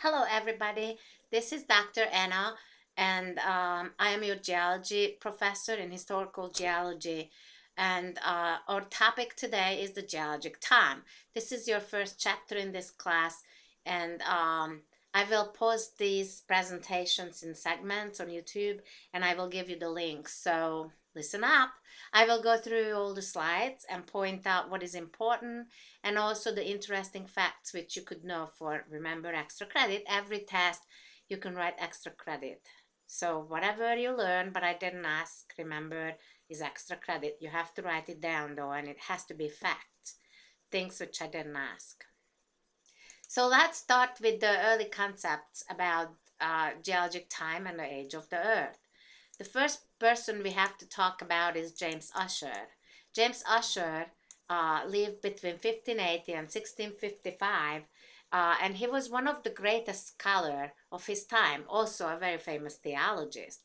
Hello, everybody. This is Dr. Anna, and um, I am your geology professor in historical geology. And uh, our topic today is the geologic time. This is your first chapter in this class, and um, I will post these presentations in segments on YouTube, and I will give you the links. So listen up. I will go through all the slides and point out what is important and also the interesting facts which you could know for remember extra credit. Every test you can write extra credit. So whatever you learn but I didn't ask, remember, is extra credit. You have to write it down though and it has to be facts, things which I didn't ask. So let's start with the early concepts about uh, geologic time and the age of the earth. The first person we have to talk about is James Ussher. James Ussher uh, lived between 1580 and 1655, uh, and he was one of the greatest scholar of his time, also a very famous theologist.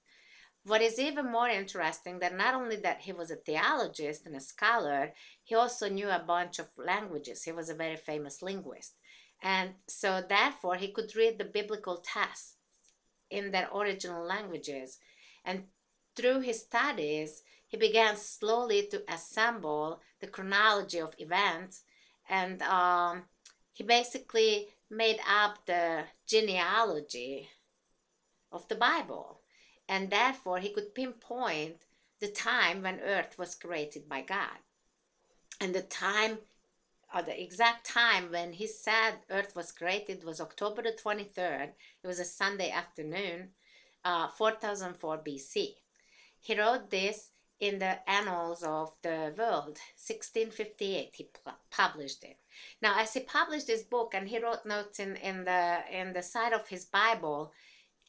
What is even more interesting that not only that he was a theologist and a scholar, he also knew a bunch of languages. He was a very famous linguist. And so therefore he could read the biblical texts in their original languages. And through his studies, he began slowly to assemble the chronology of events, and um, he basically made up the genealogy of the Bible. And therefore, he could pinpoint the time when earth was created by God. And the time, or the exact time when he said earth was created was October the 23rd. It was a Sunday afternoon, uh, 4004 BC. He wrote this in the Annals of the World, 1658. He published it. Now, as he published this book and he wrote notes in, in the in the side of his Bible,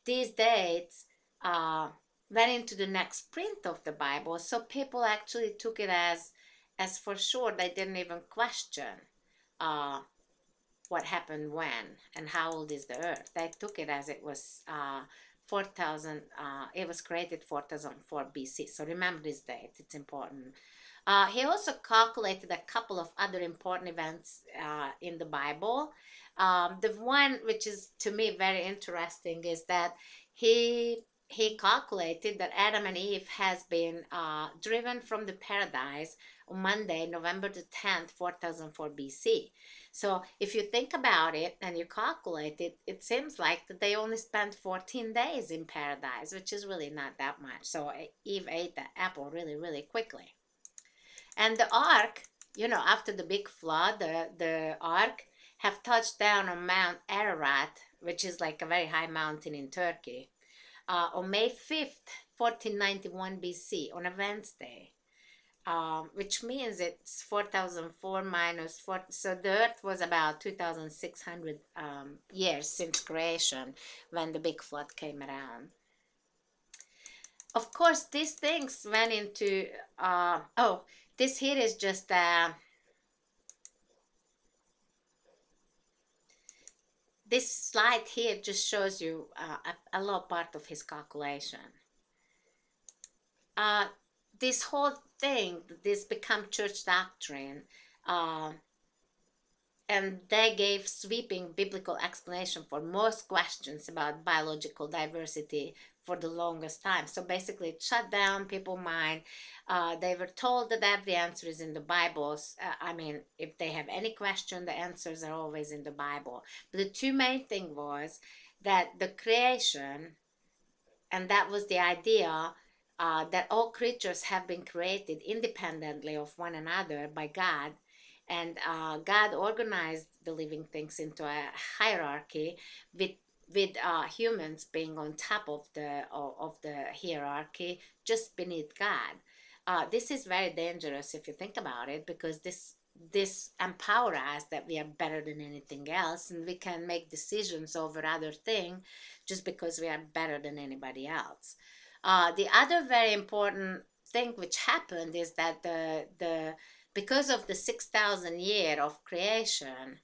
these dates uh, went into the next print of the Bible. So people actually took it as as for sure. They didn't even question uh, what happened when and how old is the earth. They took it as it was uh, 4000, uh, it was created 4004 BC. So remember this date, it's important. Uh, he also calculated a couple of other important events uh, in the Bible. Um, the one which is to me very interesting is that he he calculated that Adam and Eve has been uh, driven from the paradise on Monday, November the 10th, 4004 BC. So if you think about it and you calculate it, it seems like that they only spent 14 days in paradise, which is really not that much. So Eve ate the apple really, really quickly. And the ark, you know, after the big flood, the, the ark have touched down on Mount Ararat, which is like a very high mountain in Turkey, uh, on May 5th, 1491 BC, on a Wednesday um, which means it's 4004 minus 4 so the earth was about 2600 um, years since creation when the big flood came around. Of course these things went into uh, oh this here is just uh, this slide here just shows you uh, a, a part of his calculation. Uh, this whole thing, this become church doctrine, uh, and they gave sweeping biblical explanation for most questions about biological diversity for the longest time. So basically, it shut down people's mind. Uh, they were told that every answer is in the Bibles. Uh, I mean, if they have any question, the answers are always in the Bible. But the two main thing was that the creation, and that was the idea uh, that all creatures have been created independently of one another by God. And uh, God organized the living things into a hierarchy with with uh, humans being on top of the of, the hierarchy, just beneath God. Uh, this is very dangerous if you think about it, because this this empower us that we are better than anything else, and we can make decisions over other thing just because we are better than anybody else. Uh, the other very important thing which happened is that the the because of the six thousand year of creation,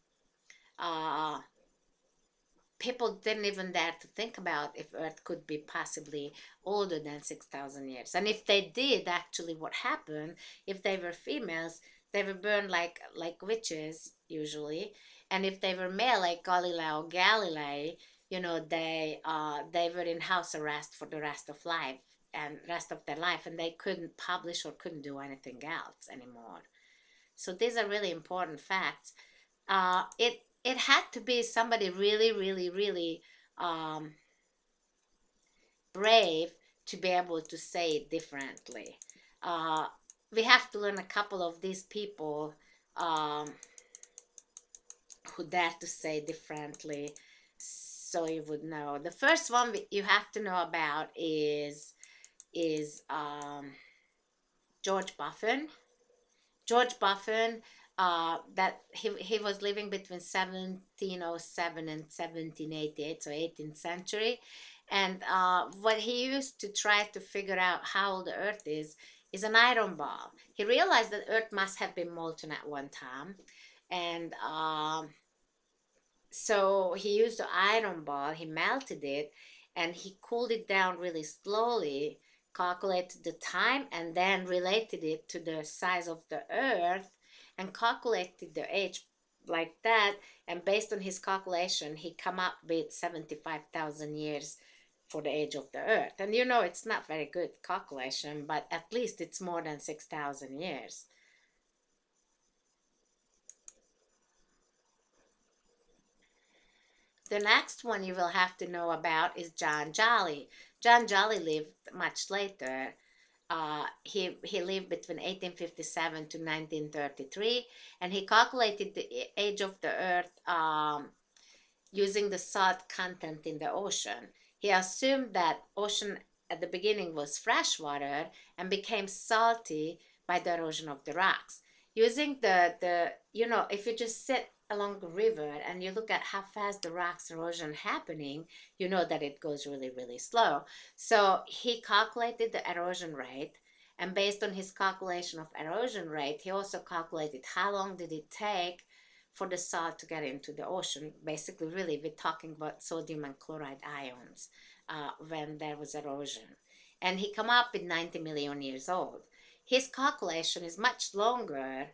uh, people didn't even dare to think about if Earth could be possibly older than six thousand years. And if they did, actually, what happened if they were females, they were burned like like witches usually, And if they were male, like Galileo Galilei, you know, they uh, they were in house arrest for the rest of life and rest of their life, and they couldn't publish or couldn't do anything else anymore. So these are really important facts. Uh, it it had to be somebody really, really, really um, brave to be able to say it differently. Uh, we have to learn a couple of these people um, who dare to say differently so you would know. The first one you have to know about is is um, George Buffon. George Buffon, uh, that he, he was living between 1707 and 1788, so 18th century. And uh, what he used to try to figure out how old the Earth is is an iron ball. He realized that Earth must have been molten at one time, and um, so he used the iron ball. He melted it, and he cooled it down really slowly. Calculated the time, and then related it to the size of the Earth, and calculated the age like that. And based on his calculation, he come up with seventy-five thousand years for the age of the earth. And you know, it's not very good calculation, but at least it's more than 6,000 years. The next one you will have to know about is John Joly. John Joly lived much later. Uh, he, he lived between 1857 to 1933, and he calculated the age of the Earth um, using the salt content in the ocean. He assumed that ocean at the beginning was fresh water and became salty by the erosion of the rocks. Using the, the you know, if you just sit along the river and you look at how fast the rocks erosion happening, you know that it goes really, really slow. So he calculated the erosion rate and based on his calculation of erosion rate, he also calculated how long did it take for the salt to get into the ocean. Basically, really, we're talking about sodium and chloride ions uh, when there was erosion. And he come up with 90 million years old. His calculation is much longer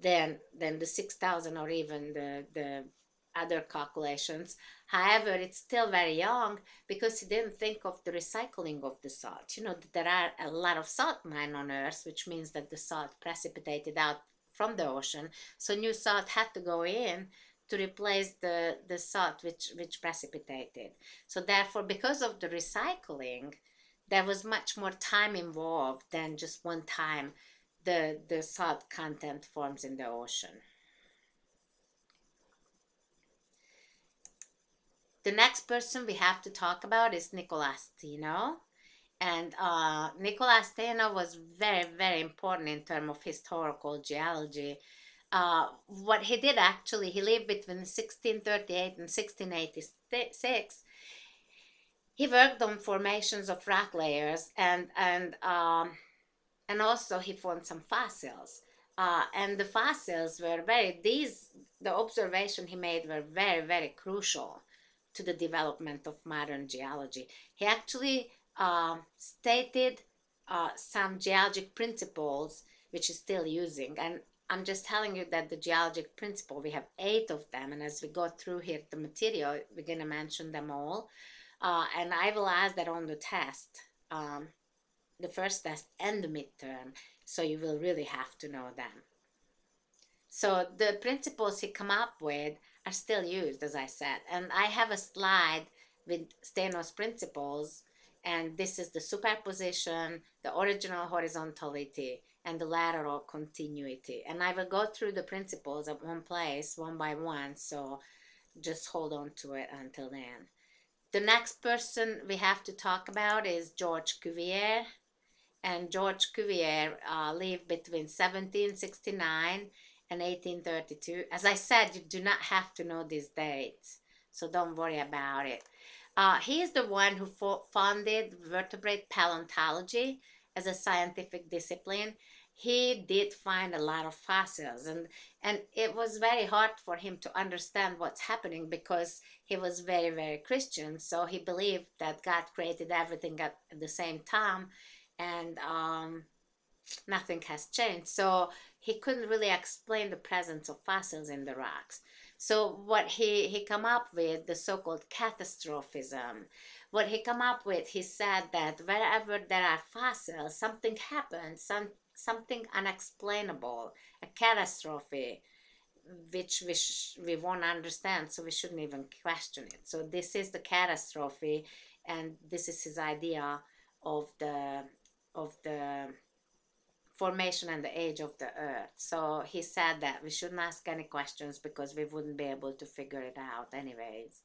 than than the 6,000 or even the, the other calculations. However, it's still very young because he didn't think of the recycling of the salt. You know, there are a lot of salt mine on Earth, which means that the salt precipitated out from the ocean. So new salt had to go in to replace the, the salt which, which precipitated. So therefore, because of the recycling, there was much more time involved than just one time the, the salt content forms in the ocean. The next person we have to talk about is Nicola Steno. And uh, Nicola Steno was very, very important in terms of historical geology. Uh, what he did actually, he lived between 1638 and 1686. He worked on formations of rock layers and and um, and also he found some fossils. Uh, and the fossils were very these the observation he made were very very crucial to the development of modern geology. He actually um, stated uh, some geologic principles which is still using and I'm just telling you that the geologic principle we have eight of them and as we go through here the material we're going to mention them all uh, and I will ask that on the test um, the first test and the midterm so you will really have to know them so the principles he come up with are still used as I said and I have a slide with Steno's principles and this is the superposition, the original horizontality, and the lateral continuity. And I will go through the principles at one place, one by one, so just hold on to it until then. The next person we have to talk about is George Cuvier. And George Cuvier uh, lived between 1769 and 1832. As I said, you do not have to know these dates, so don't worry about it. Uh, he is the one who founded vertebrate paleontology as a scientific discipline. He did find a lot of fossils, and, and it was very hard for him to understand what's happening because he was very, very Christian. So he believed that God created everything at, at the same time, and um, nothing has changed. So he couldn't really explain the presence of fossils in the rocks. So what he, he come up with, the so-called catastrophism, what he come up with, he said that wherever there are fossils, something happens, some, something unexplainable, a catastrophe, which we, sh- we won't understand, so we shouldn't even question it. So this is the catastrophe, and this is his idea of the of the formation and the age of the earth. So he said that we shouldn't ask any questions because we wouldn't be able to figure it out anyways.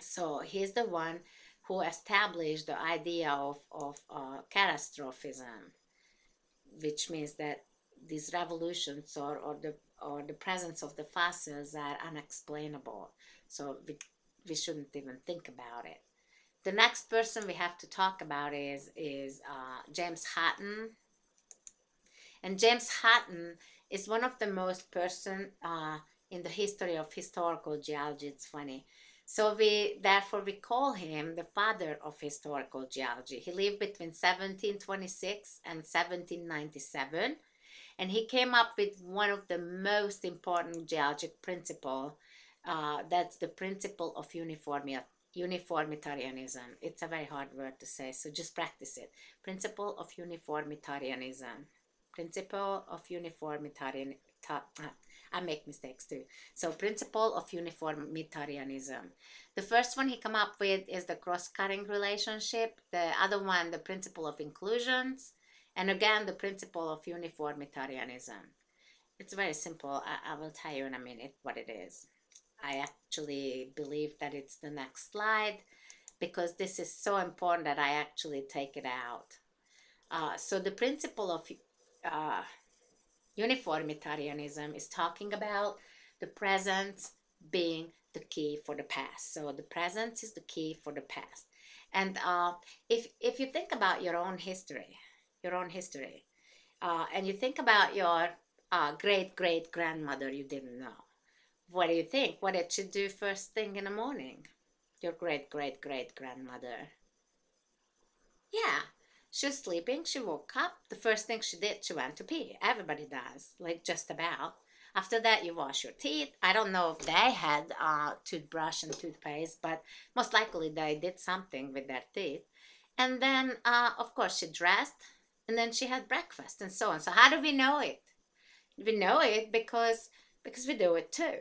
So he's the one who established the idea of, of uh, catastrophism, which means that these revolutions or, or the or the presence of the fossils are unexplainable. So we, we shouldn't even think about it. The next person we have to talk about is is uh, James Hutton. And James Hutton is one of the most person uh, in the history of historical geology. It's funny so we therefore we call him the father of historical geology. He lived between 1726 and 1797 and he came up with one of the most important geologic principle uh, that's the principle of uniformitarianism it's a very hard word to say so just practice it principle of uniformitarianism principle of uniformitarian uh, I make mistakes too. So principle of uniformitarianism. The first one he come up with is the cross-cutting relationship. The other one, the principle of inclusions. And again, the principle of uniformitarianism. It's very simple. I, I will tell you in a minute what it is. I actually believe that it's the next slide because this is so important that I actually take it out. Uh, so the principle of uh, Uniformitarianism is talking about the present being the key for the past. So the present is the key for the past. And uh, if, if you think about your own history, your own history, uh, and you think about your uh, great great grandmother you didn't know, what do you think? What did she do first thing in the morning? Your great great great grandmother. Yeah, she was sleeping. She woke up. The first thing she did, she went to pee. Everybody does, like just about. After that, you wash your teeth. I don't know if they had uh, toothbrush and toothpaste, but most likely they did something with their teeth. And then, uh, of course, she dressed, and then she had breakfast, and so on. So how do we know it? We know it because because we do it too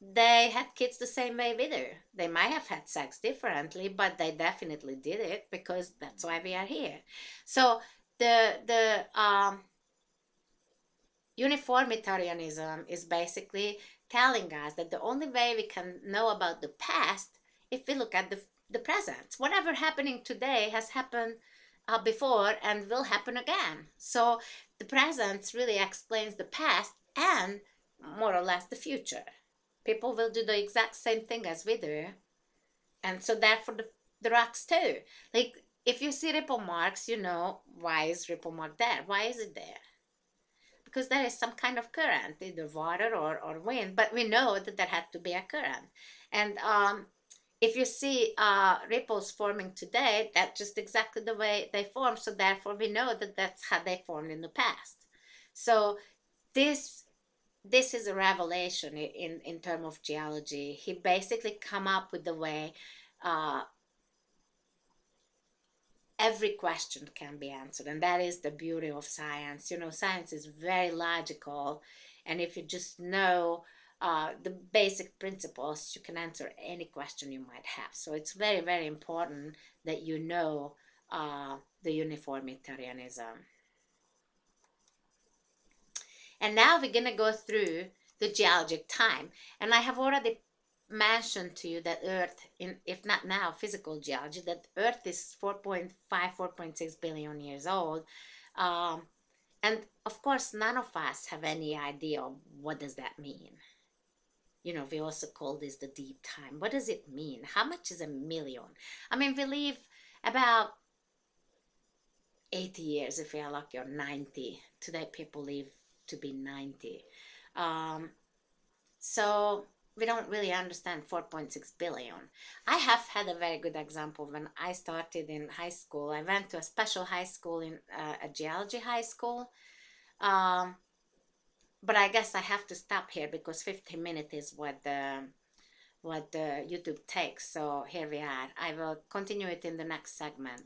they had kids the same way we do. They might have had sex differently, but they definitely did it because that's why we are here. So the the um, uniformitarianism is basically telling us that the only way we can know about the past if we look at the the present. Whatever happening today has happened uh, before and will happen again. So the present really explains the past and more or less the future people will do the exact same thing as we do. And so therefore the, the rocks too. Like if you see ripple marks, you know why is ripple mark there? Why is it there? Because there is some kind of current, either water or, or wind, but we know that there had to be a current. And um, if you see uh, ripples forming today, that's just exactly the way they form. So therefore we know that that's how they formed in the past. So this this is a revelation in in terms of geology. He basically come up with the way uh, every question can be answered, and that is the beauty of science. You know, science is very logical, and if you just know uh, the basic principles, you can answer any question you might have. So it's very very important that you know uh, the uniformitarianism. And now we're going to go through the geologic time. And I have already mentioned to you that Earth, in, if not now, physical geology, that Earth is 4.5, 4.6 billion years old. Um, and of course, none of us have any idea what does that mean. You know, we also call this the deep time. What does it mean? How much is a million? I mean, we live about 80 years if we are lucky or 90. Today people live to be 90. Um, so we don't really understand 4.6 billion. I have had a very good example when I started in high school. I went to a special high school in uh, a geology high school. Um, but I guess I have to stop here because 15 minutes is what the what the YouTube takes. So here we are. I will continue it in the next segment.